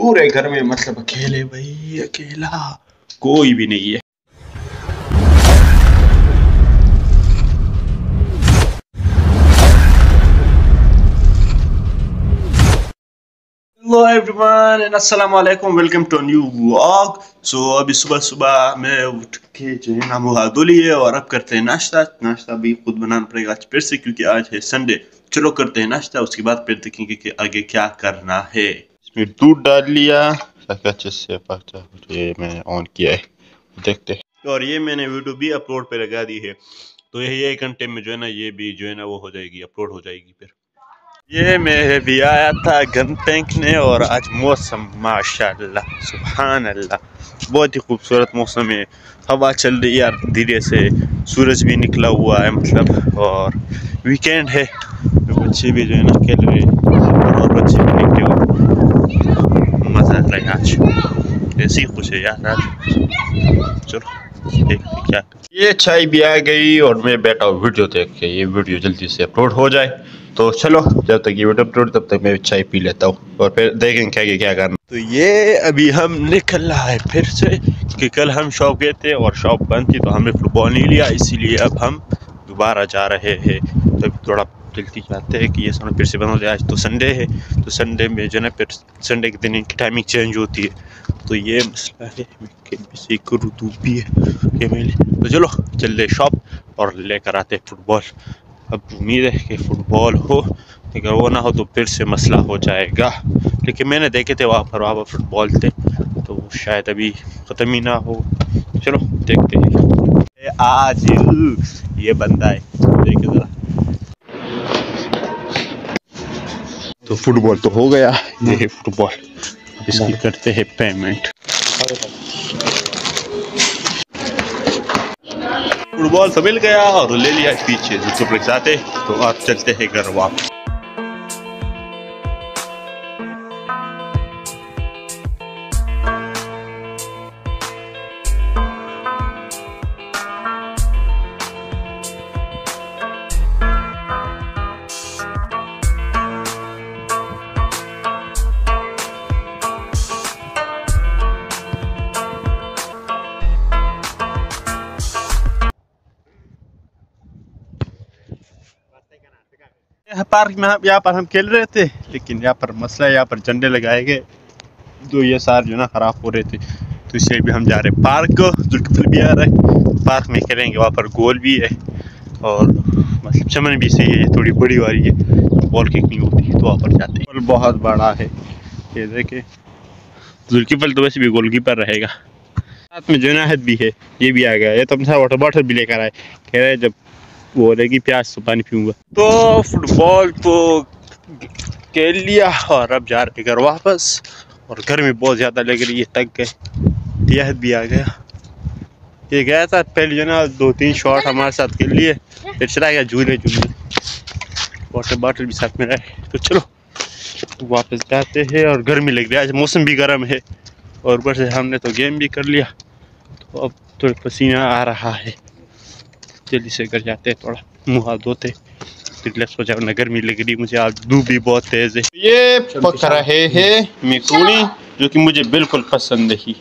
पूरे घर में मतलब अकेले, भाई, अकेला। कोई भी नहीं है। हेलो एवरीवन एंड अस्सलाम वालेकुम welcome to new vlog so अभी सुबह सुबह मैं उठ के जो है ना, मुँह लिए और अब करते हैं नाश्ता। नाश्ता भी खुद बनाना पड़ेगा आज फिर से, क्योंकि आज है संडे चलो करते हैं नाश्ता, उसके बाद फिर देखेंगे कि आगे क्या करना है। इसमें दूध डाल लिया। ताकि अच्छे से पक जाए ये मैंने ऑन किया है। देखते और ये मैंने वीडियो भी अपलोड पे लगा दी है। तो यही एक घंटे में जो है ना, ये भी जो है ना, वो हो जाएगी अपलोड हो जाएगी फिर। ये मैं भी आया था गन फेंकने और आज मौसम, माशाल्लाह सुबहान अल्लाह बहुत ही खूबसूरत मौसम है। हवा चल रही है धीरे से। सूरज भी निकला हुआ है मतलब और वीकेंड है। बच्चे भी जो है ना खेल रहे हैं। और बच्चे भी निकले है आज ऐसी खुश है यार आज चलो देखते क्या ये चाय भी आ गई और मैं बैठा हूँ, वीडियो देख के, ये वीडियो जल्दी से अपलोड हो जाए। तो चलो, जब तक ये वीडियो अपलोड, तब तक मैं चाय पी लेता हूँ और फिर देखेंगे क्या क्या करना तो ये अभी हम निकल रहा है फिर से कि कल हम शॉप गए थे और शॉप बंद थी तो हमने फुटबॉल नहीं लिया, इसीलिए अब हम दोबारा जा रहे हैं। तो थोड़ा जल्दी चाहते हैं कि ये समय फिर से बंद हो आज तो संडे है तो संडे में जो है फिर संडे के दिन इनकी टाइमिंग चेंज होती है। तो ये मसला है भी है कि मैं तो चलो, चल शॉप और लेकर आते फुटबॉल अब उम्मीद है कि फुटबॉल हो अगर वो ना हो तो फिर से मसला हो जाएगा। लेकिन मैंने देखे थे वहाँ पर वहाँ पर फुटबॉल थे तो शायद अभी ख़त्म ही ना हो। चलो, देखते हैं। आज ये बंदा है। तो फुटबॉल तो हो गया। ये है फुटबॉल। इसकी करते हैं पेमेंट फुटबॉल तो मिल गया और ले लिया पीछे जाते के साथ तो आप चलते हैं घर वापस। पार्क में हम यहाँ पर हम खेल रहे थे लेकिन यहाँ पर मसला है यहाँ पर झंडे लगाए गए। तो ये सार जो ना ख़राब हो रहे थे। तो इसलिए भी हम जा रहे हैं पार्क जुल्कफल भी आ रहा है। पार्क में खेलेंगे वहाँ पर गोल भी है। और मतलब चमन भी सही है ये थोड़ी बड़ी वाली है। बॉल किक नहीं होती तो वहाँ पर जाते हैं। बहुत बड़ा है। ये देखे। जुल्कीफल तो वैसे भी गोलकीपर रहेगा। साथ में जुनाहद भी है ये भी आ गया। ये तो अपने साथ वाटर बॉटल भी लेकर आए। कह रहे जब बोलेगी प्याज तो पानी पीऊँगा। तो फुटबॉल तो खेल लिया और अब जा रहे घर वापस, और गर्मी बहुत ज़्यादा लग रही है तक गए। तियाहत भी आ गया। ये गया था पहले जो ना, दो तीन शॉट हमारे साथ खेल लिए। फिर चला गया झूले झूले। वाटर बॉटल भी साथ में रहे। तो चलो, वापस जाते हैं और गर्मी लग रही है। आज मौसम भी गर्म है। और ऊपर से हमने तो गेम भी कर लिया। तो अब थोड़ा पसीना आ रहा है। जल्दी से घर जाते हैं थोड़ा मुँह हाथ धोते रिलैक्स हो गर्मी लग रही मुझे आज धूप भी बहुत तेज है। ये पक रहे हैं मिकूनी जो कि मुझे बिल्कुल पसंद नहीं।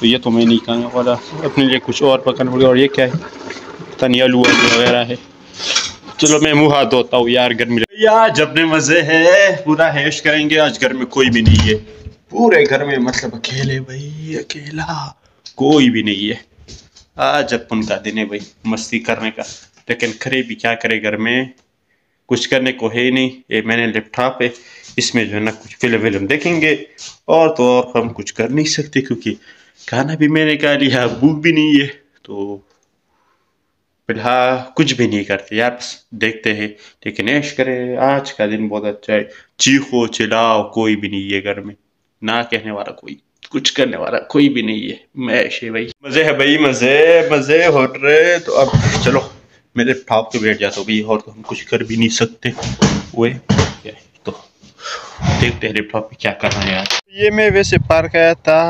तो ये तो मैं नहीं खाने वाला अपने लिए कुछ और पकाना पड़ेगा। और ये क्या है? पता नहीं आलू वगैरह है। चलो मैं मुँह हाथ धोता हूँ यार गर्मी यार अपने मज़े है पूरा हैश करेंगे। आज घर में कोई भी नहीं है। पूरे घर में मतलब अकेले भाई अकेला। कोई भी नहीं है। आज अपन का दिन है भाई, मस्ती करने का। लेकिन करे भी क्या करे घर में? कुछ करने को है ही नहीं। ये मैंने लैपटॉप है, इसमें जो है ना कुछ फ़िल्म विल्म देखेंगे। और तो और हम कुछ कर नहीं सकते क्योंकि खाना भी मैंने खा लिया, भूख भी नहीं है। तो फ़िलहाल कुछ भी नहीं करते यार, बस देखते हैं। लेकिन ऐश करे, आज का दिन बहुत अच्छा है। चीखो, चिल्लाओ, कोई भी नहीं है घर में। ना कहने वाला कोई। कुछ करने वाला कोई भी नहीं है। मैं ऐसे भाई। मज़े है भाई मज़े मज़े हो रहे तो अब चलो मेरे ठाप पे बैठ जाता भाई और तो हम कुछ कर भी नहीं सकते। वे तो? देखते हैं लैपटॉप पे क्या करना है यार। ये मैं वैसे पार्क आया था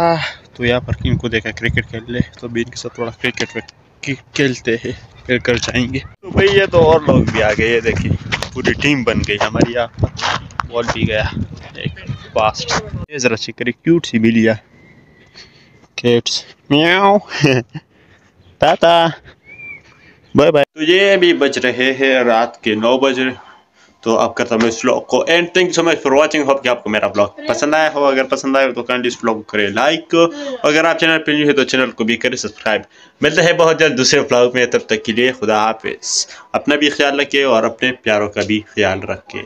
तो यहाँ पर इनको देखा क्रिकेट खेल ले तो भी इनके साथ थोड़ा क्रिकेट खेलते हैं फिर कर जाएँगे। तो भाई ये तो और लोग भी आ गए ये देखिए पूरी टीम बन गई हमारी यहाँ। पर बॉल भी गया फास्ट ये ज़रा चेक करिए क्यूट सी बिल्ली है। किड्स म्याऊ टाटा बाय बाय तो ये अभी बज रहे हैं, रात के नौ बज रहे। तो अब करता हूँ इस व्लॉग को and thank you so much for watching hope कि आपको मेरा व्लॉग पसंद आया हो। अगर पसंद आया तो काइंडली इस व्लॉग को करें लाइक अगर आप चैनल पर न्यू है तो चैनल को भी करें सब्सक्राइब मिलते हैं बहुत जल्द दूसरे व्लॉग में। तब तक के लिए खुदा हाफिज। अपना भी ख्याल रखिए और अपने प्यारों का भी ख्याल रखें